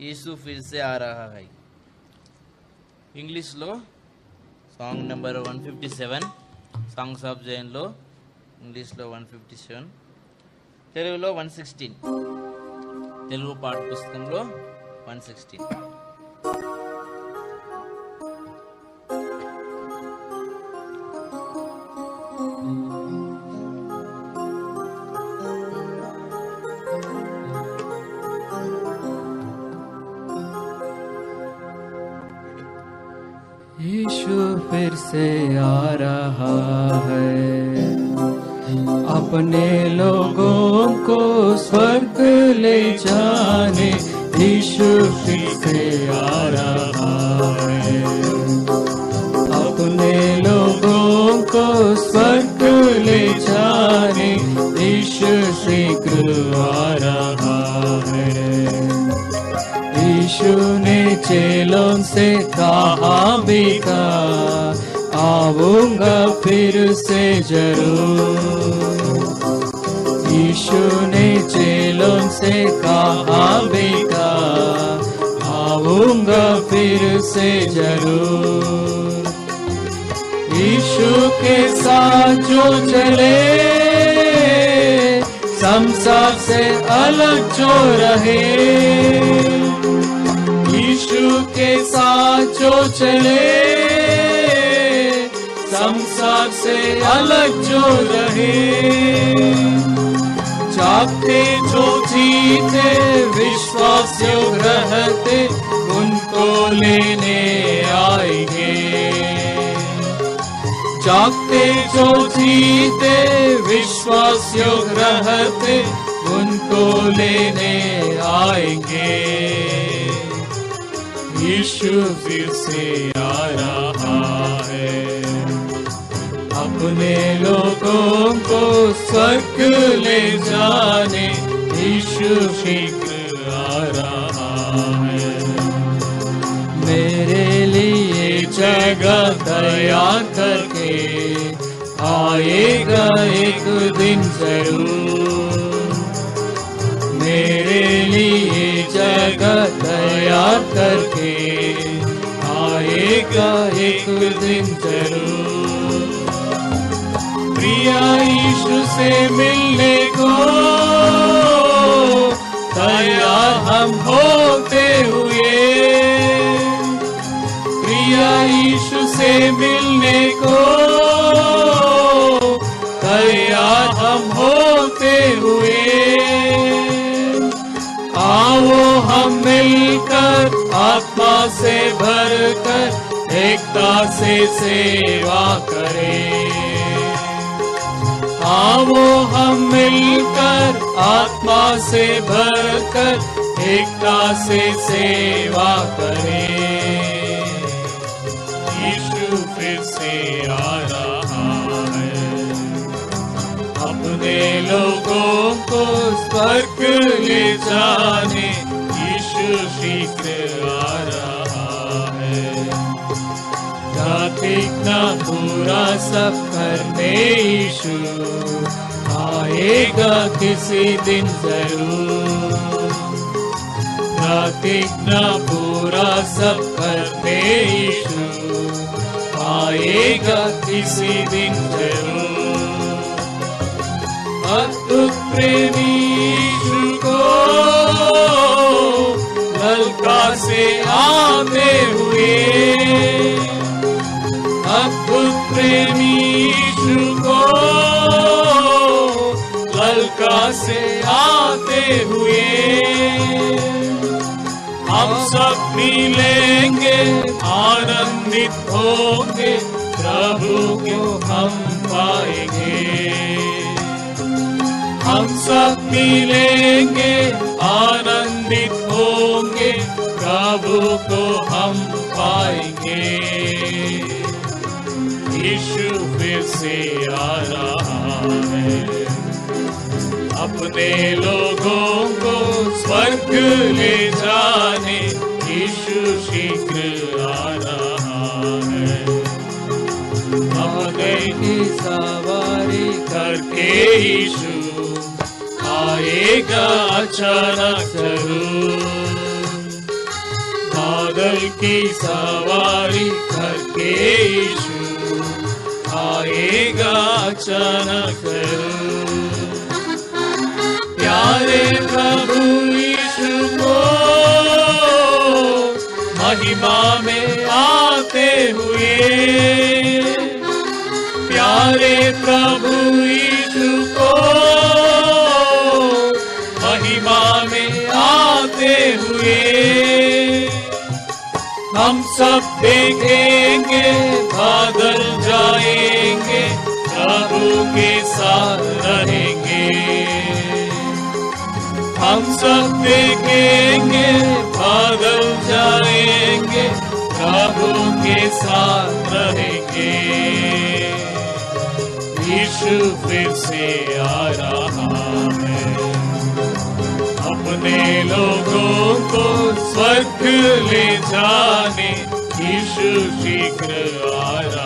यीशु फिर से आ रहा है ఇంగ్లీష్లో song number one fifty seven songs of జైన్లో ఇంగ్లీష్లో వన్ ఫిఫ్టీ సెవెన్ తెలుగులో వన్ సిక్స్టీన్ తెలుగు పాఠ పుస్తకంలో వన్ సిక్స్టీన్ यीशु फिर से आ रहा है। अपने लोगों को स्वर्ग ले जाने यीशु फिर से आ रहा है। अपने लोगों को स्वर्ग ले जाने यीशु शीघ्र आ रहा है। यीशु ने चेलों से कहा भी था आऊँगा फिर से ज़रूर। यीशु ने चेलों से कहा था आऊँगा फिर से ज़रूर। यीशु के साथ जो चले, संसार से अलग जो रहे। यीशु के साथ जो चले संसार से अलग जो रहे। जागते जो जीते विश्वास योग रहते उनको लेने आएँगे। जागते जो जीते विश्वास योग रहते उनको लेने आएँगे। यीशु फिर से आ स्वर्ग ले जाने यीशु शीघ्र आ रहा है। मेरे लिए जगह तैयार करके आएगा एक दिन ज़रूर। मेरे लिए जगह तैयार करके आएगा एक दिन ज़रूर। प्रिया से मिलने को। तैयार हम होते हुए। प्रिया यीशु से मिलने को। तैयार हम होते हुए। आओ हम मिलकर आत्मा से भरकर एकता से सेवा करें। आओ हम मिलकर आत्मा से भरकर, एकता से सेवा करें। यीशु फिर से आ रहा है। अपने लोगों को स्वर्ग ले जाने पूरा सब यीशु आएगा किसी दिन जरूर। जातिक ना पूरा सब यीशु आएगा किसी दिन जरूर अद्भुत प्रेमी को ललका से आते हुए। हम सब मिलेंगे, आनंदित होंगे, प्रभु को हम पाएँगे। हम सब मिलेंगे, आनंदित होंगे, प्रभु को हम पाएँगे। यीशु फिर से आ रहा है। अपने लोगों को स्वर्ग ले जाने यीशु शीघ्र आ रहा है। अपने की सवारी करके यीशु आएगा अचानक ज़रूर। बादल की सवारी करके आएगा अचानक प्यारे प्रभु यीशु को महिमा में आते हुए। प्यारे प्रभु यीशु को महिमा में आते हुए। हम सब देखेंगे के साथ रहेंगे। हम सब देखेंगे, बादल जाएँगे, प्रभु के साथ रहेंगे। यीशु फिर से आ रहा है। अपने लोगों को स्वर्ग ले जाने, यीशु शीघ्र आ रहा